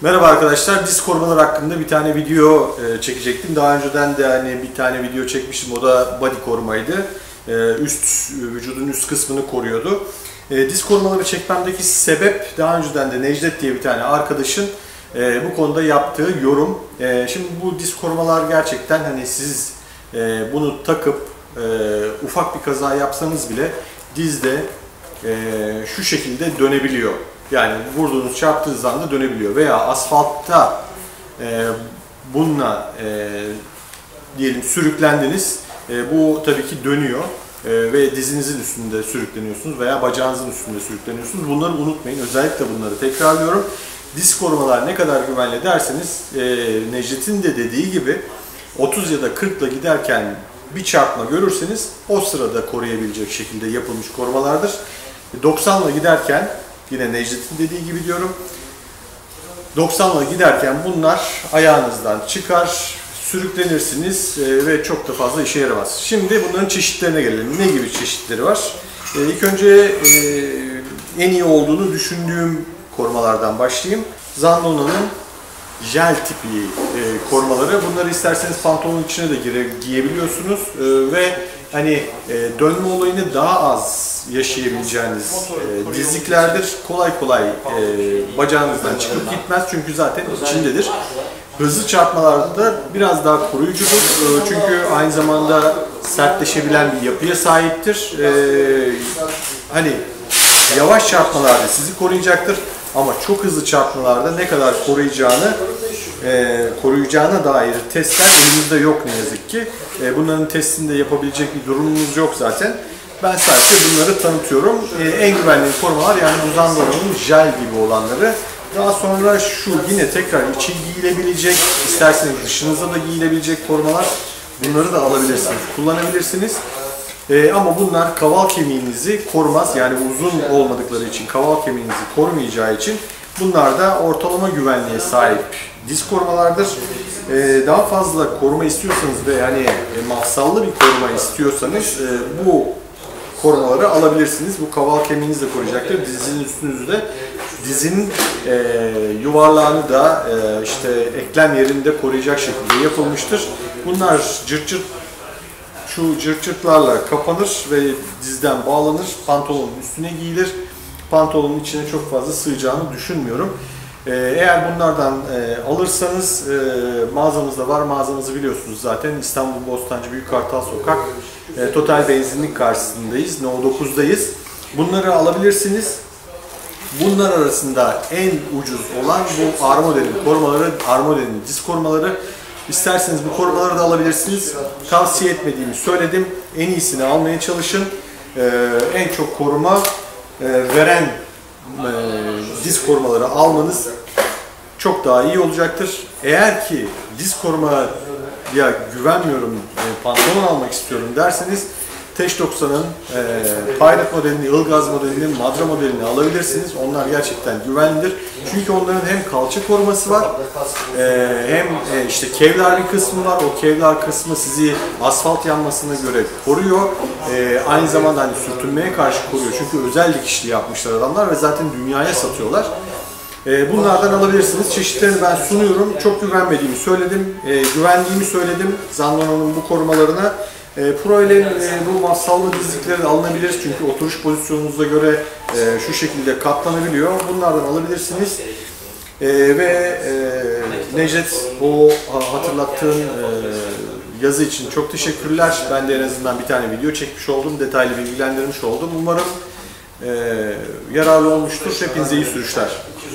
Merhaba arkadaşlar, diz korumalar hakkında bir tane video e, çekecektim. Daha önceden de hani bir tane video çekmiştim, o da body korumaydı. E, üst vücudun üst kısmını koruyordu. E, diz korumaları çekmemdeki sebep daha önceden de Necdet diye bir tane arkadaşın e, bu konuda yaptığı yorum. E, şimdi bu diz korumalar gerçekten hani siz e, bunu takıp e, ufak bir kaza yapsanız bile dizde e, şu şekilde dönebiliyor. Yani vurduğunuz çarptığınız anda dönebiliyor. Veya asfaltta e, bununla e, diyelim sürüklendiniz. E, bu tabii ki dönüyor. E, ve dizinizin üstünde sürükleniyorsunuz veya bacağınızın üstünde sürükleniyorsunuz. Bunları unutmayın. Özellikle bunları tekrarlıyorum. Diz korumalar ne kadar güvenli derseniz e, Necdet'in de dediği gibi 30 ya da 40 ile giderken bir çarpma görürseniz o sırada koruyabilecek şekilde yapılmış korumalardır. 90 ile giderken yine Necdet'in dediği gibi diyorum 90 ile giderken bunlar ayağınızdan çıkar, sürüklenirsiniz e, ve çok da fazla işe yaramaz. Şimdi bunların çeşitlerine gelelim. Ne gibi çeşitleri var? E, ilk önce e, en iyi olduğunu düşündüğüm korumalardan başlayayım. Zandona'nın jel tipi korumaları. Bunları isterseniz pantolonun içine de giyebiliyorsunuz ve hani e, dönme olayını daha az yaşayabileceğiniz e, dizliklerdir. Kolay kolay e, bacağınızdan çıkıp gitmez çünkü zaten içindedir. Hızlı çarpmalarda da biraz daha koruyucudur. E, çünkü aynı zamanda sertleşebilen bir yapıya sahiptir. E, hani yavaş çarpmalarda sizi koruyacaktır. Ama çok hızlı çarpmalarda ne kadar koruyacağını e, koruyacağına dair testler elimizde yok ne yazık ki. E, bunların testini de yapabilecek bir durumumuz yok zaten. Ben sadece bunları tanıtıyorum. E, en güvenli korumalar yani bu Zandona'nın jel gibi olanları. Daha sonra şu yine tekrar içi giyilebilecek, isterseniz dışınıza da giyilebilecek korumalar. Bunları da alabilirsiniz, kullanabilirsiniz. Ee, ama bunlar kaval kemiğinizi korumaz. Yani uzun olmadıkları için, kaval kemiğinizi korumayacağı için bunlar da ortalama güvenliğe sahip diz korumalardır. Ee, daha fazla koruma istiyorsanız ve yani e, mafsallı bir koruma istiyorsanız e, bu korumaları alabilirsiniz. Bu kaval kemiğinizi de koruyacaktır. Dizinin üstünüzü de dizinin e, yuvarlağını da e, işte eklem yerini de koruyacak şekilde yapılmıştır. Bunlar cırt cırt şu cırt cırtlarla kapanır ve dizden bağlanır. Pantolonun üstüne giyilir. Pantolonun içine çok fazla sığacağını düşünmüyorum. Ee, eğer bunlardan e, alırsanız e, mağazamızda var. Mağazamızı biliyorsunuz zaten. İstanbul Bostancı Büyük Kartal Sokak. E, Total benzinlik karşısındayız. No 9'dayız. Bunları alabilirsiniz. Bunlar arasında en ucuz olan bu Armodel'in korumaları, Armodel'in diz korumaları. İsterseniz bu korumaları da alabilirsiniz. Tavsiye etmediğimi söyledim. En iyisini almaya çalışın. Ee, en çok koruma e, veren e, diz korumaları almanız çok daha iyi olacaktır. Eğer ki diz koruma ya güvenmiyorum, e, pantolon almak istiyorum derseniz Teş 90'ın e, Pilot modelini, Ilgaz modelini, Madra modelini alabilirsiniz. Onlar gerçekten güvenlidir. Çünkü onların hem kalça koruması var, e, hem e, işte kevlar bir kısmı var. O kevlar kısmı sizi asfalt yanmasına göre koruyor. E, aynı zamanda hani sürtünmeye karşı koruyor. Çünkü özel dikişli yapmışlar adamlar ve zaten dünyaya satıyorlar. Bunlardan alabilirsiniz. Çeşitlerini ben sunuyorum. Çok güvenmediğimi söyledim. Güvendiğimi söyledim Zandona'nın bu korumalarına. E, Pro'yle'nin e, bu masallı dizlikleri de alınabilir çünkü oturuş pozisyonunuza göre e, şu şekilde katlanabiliyor. Bunlardan alabilirsiniz. E, ve e, Necdet o hatırlattığın e, yazı için çok teşekkürler. Ben de en azından bir tane video çekmiş oldum. Detaylı bilgilendirmiş oldum. Umarım e, yararlı olmuştur. Hepinize iyi sürüşler.